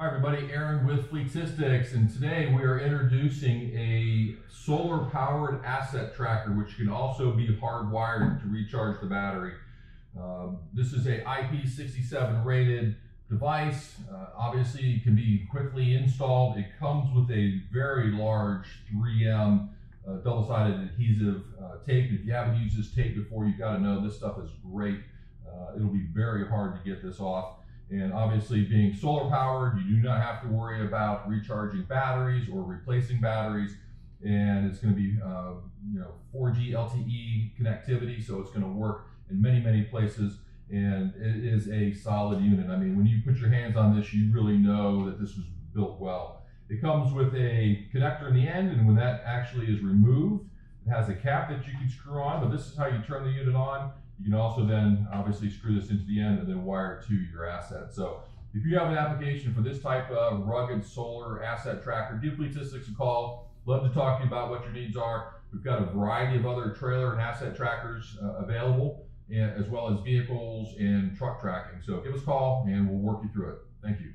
Hi everybody, Aaron with Fleetistics, and today we are introducing a solar powered asset tracker which can also be hardwired to recharge the battery. Uh, this is a IP67 rated device. Uh, obviously it can be quickly installed. It comes with a very large 3M uh, double-sided adhesive uh, tape. If you haven't used this tape before, you've got to know this stuff is great. Uh, it'll be very hard to get this off. And obviously being solar powered, you do not have to worry about recharging batteries or replacing batteries. And it's going to be, uh, you know, 4G LTE connectivity, so it's going to work in many, many places. And it is a solid unit. I mean, when you put your hands on this, you really know that this was built well. It comes with a connector in the end, and when that actually is removed, it has a cap that you can screw on, but this is how you turn the unit on. You can also then obviously screw this into the end and then wire to your asset. So if you have an application for this type of rugged solar asset tracker, give Fleetistics a call. Love to talk to you about what your needs are. We've got a variety of other trailer and asset trackers uh, available, and, as well as vehicles and truck tracking. So give us a call and we'll work you through it. Thank you.